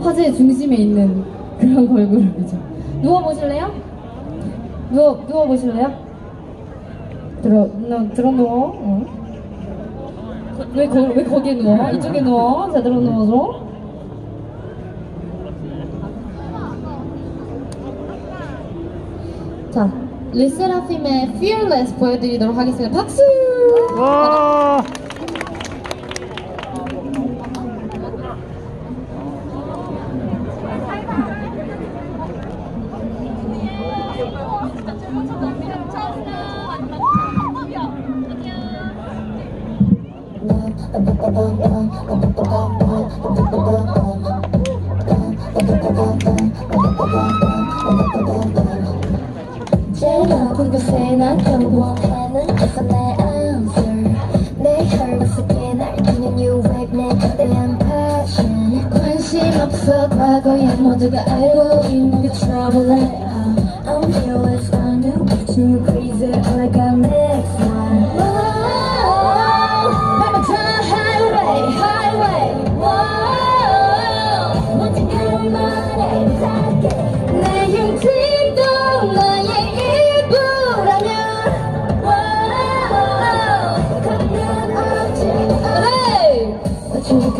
화제의 중심에 있는 그런 걸그룹이죠. 누워보실래요? 누워, 누워보실래요? 들어, 너, 들어 누워. 응. 왜, 거, 왜 거기에 누워? 이쪽에 누워. 제대로 누워줘. 자, 르세라핌의 Fearless 보여드리도록 하겠습니다. 박수! 관심 없어 과거에 모두가 알고 있는 그 trouble에 I'm fearless I know it's you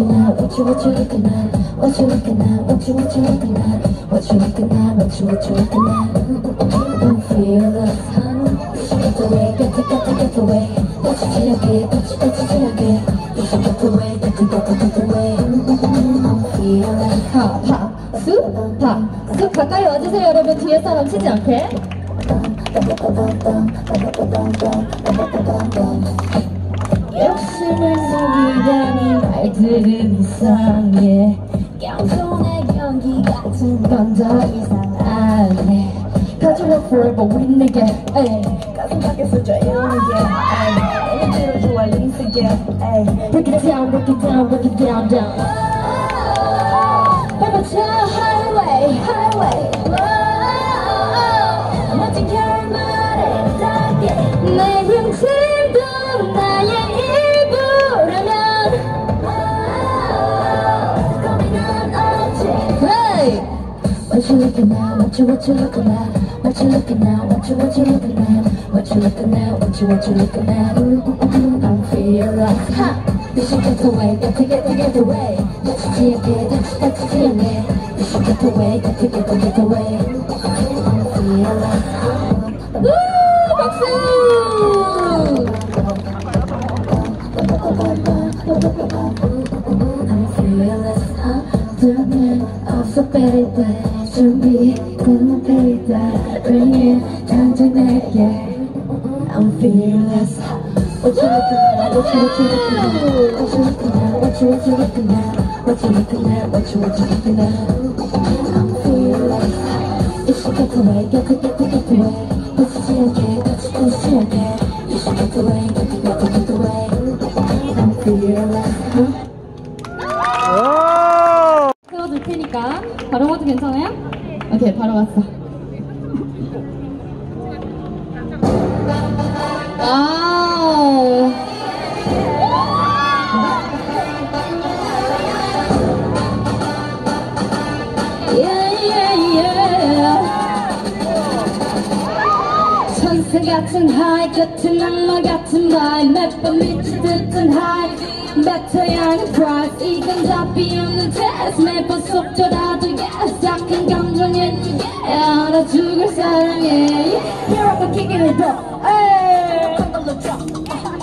looking at? What you what you looking at? What you looking at? What you what you looking at? What you looking at? What you what you looking at? Don't feel the sun. Get away, get to get to get away. Touch it again, touch touch it again. You should get away, get to get to get away. I'm feeling 다, 다, 쑥, 다, 쑥 가까이 와주세요, 여러분. 뒤에 사람 치지 않게. 욕심을 속이려니 말들은 이상해 양손의 경기 같은 건 더 이상 안해 가지고 forever 우린 내게. 에이. 가슴 밖에서 조용하게 에이, 에너지로 좋아 린스게 에이. Break it down, break it down, break it down, down. 밟아쳐 highway highway Whoa, 멋 What you, what you looking at? What you looking at? What you, what you looking at? What you looking at? What you, what you looking at? Ooh, ooh, ooh, I'm fearless. Ha! You should get away, Get to get, to get away. Got to see it, got to see it. You should get away, Get to get, to get away. I'm fearless. Woo! Boxu! I'm fearless. I'm dreaming of so better days. 준비 끝난 baby bring it 당장 내게 I'm fearless What you looking at? What you what you looking at? What you looking at? What you looking at? What you what you looking at? What you what you looking at? I'm fearless You should get away, get to get to get away Let's see again, let's let's see again You should get away, get to get to get away I'm fearless 와. 세워줄 테니까. 바로 와도 괜찮아요? Yeah, yeah. 천사 같은 hi 끝엔 악마 같은 bye 매번 미칠 듯한 high 뒤엔 뱉어야 하는 price 이건 답이 없는 test. 매번 속더라도 yes 약한 감 알아 죽을 사랑해 Here I'm kicking it up.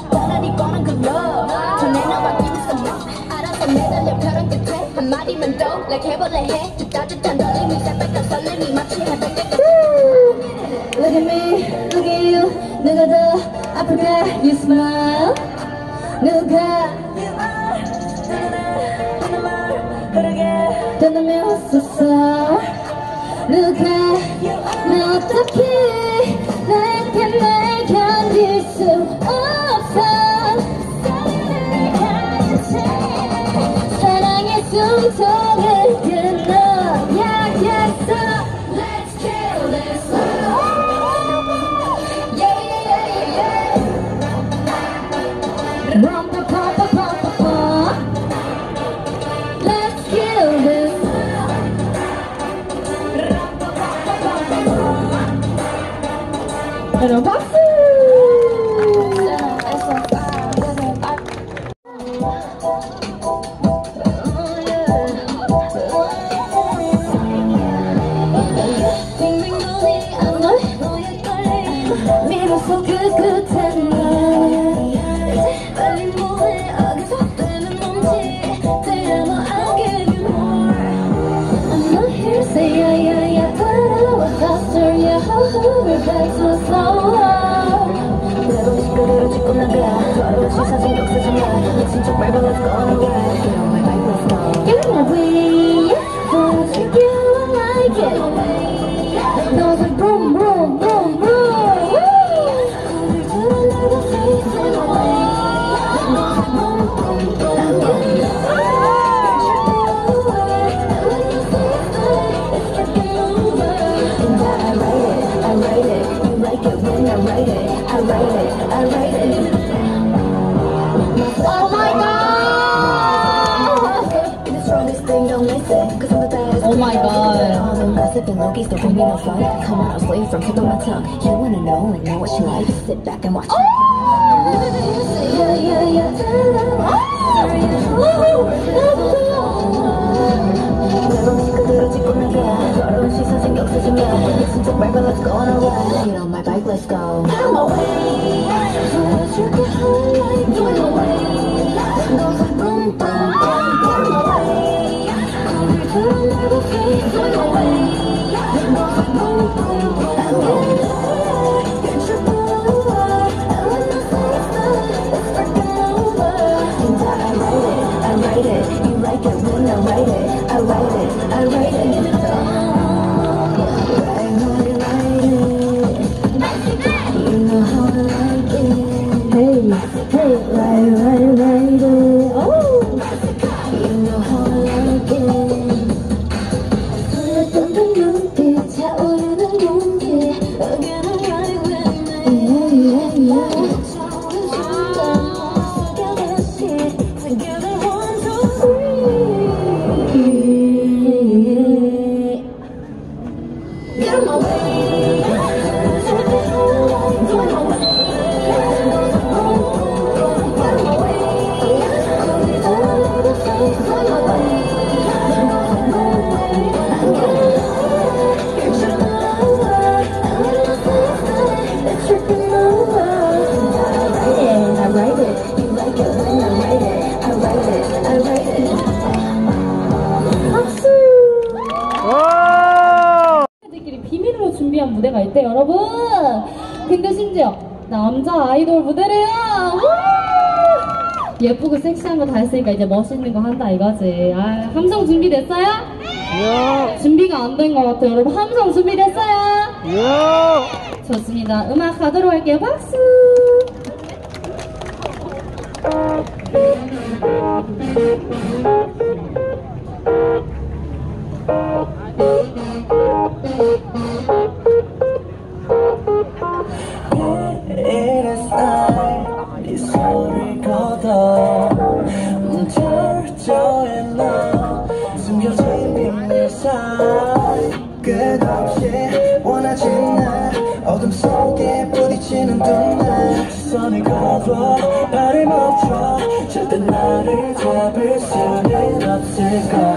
떠나니 뻔한 걸로 전에 나와 힘써 알아서 매달려 벼랑 끝에 한마디면 또 like 헤벌레 해 그 따뜻한 떨림이 새빨간 설렘이 마치 heaven 같 Look at me, look at you 누가 더 아플까 You smile 누가 떠나면서 누가 Father. 난 그냥 서로 시사진 독서진이야 미친 척 말고 let's go. don't bring me no fight. Come on, I was waiting from clip on my tongue. You wanna know and know what you like? Sit back and watch. Get on my bike, let's go. I'm away. Hey, hey, hey. 그리고 심지어 남자 아이돌 무대래요! 예쁘고 섹시한 거 다 했으니까 이제 멋있는 거 한다 이거지. 아, 함성 준비됐어요? 네. 준비가 안 된 것 같아요. 여러분, 함성 준비됐어요? 네. 좋습니다. 음악 가도록 할게요. 박수! Every Sunday, nothing's gone.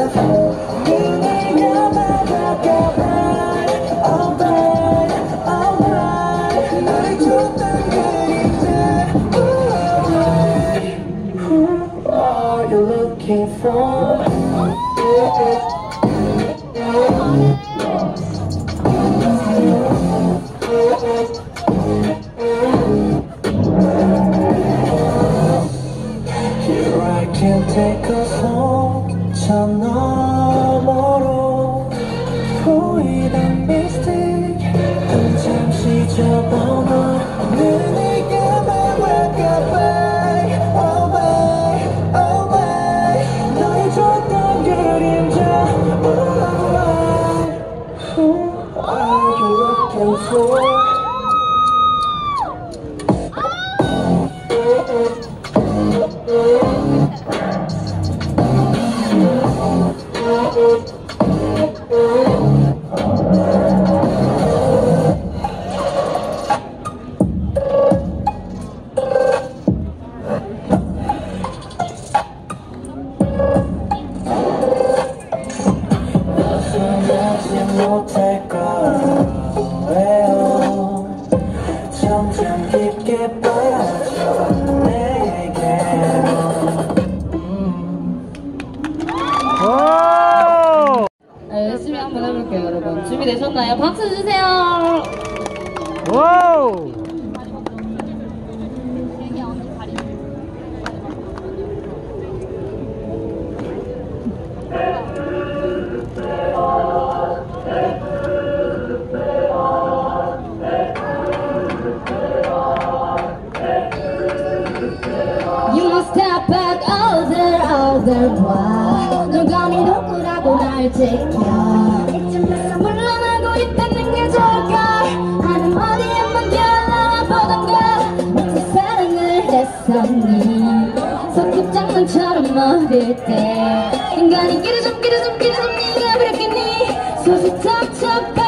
세상이 손톱 장난처럼 먹을 때 인간이 끼르좀 끼르좀 끼르좀 네가 그랬겠니? 소수 텁텁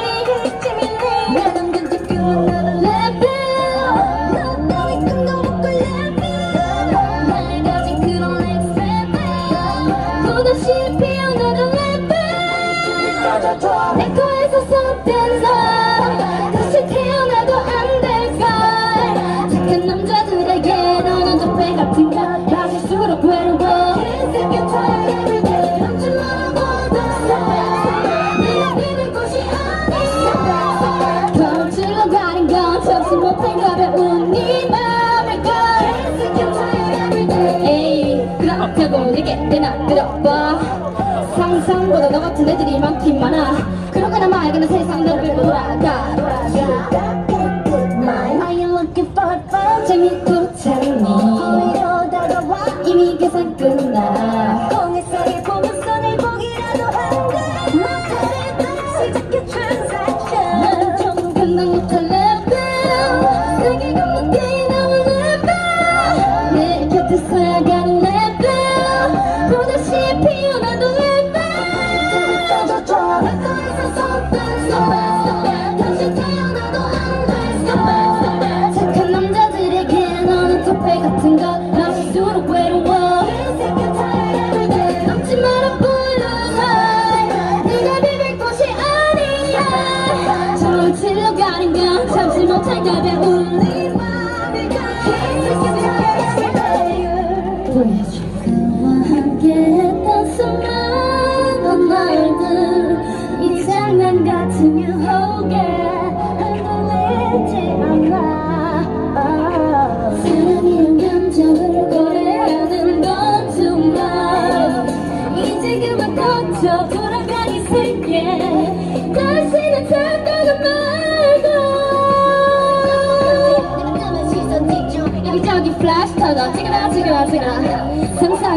재미 또 재미 이러다가 와 이미 계산 끝나.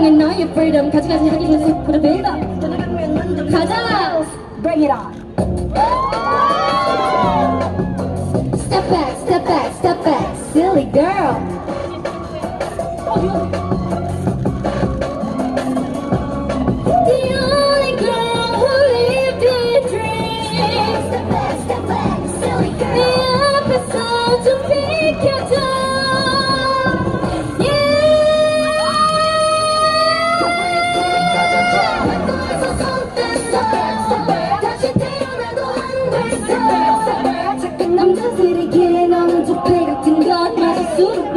and now your freedom. 가지가지 하기 전에 put a bit up. Bring it on. Step back, step back, step back, silly girl. 박수?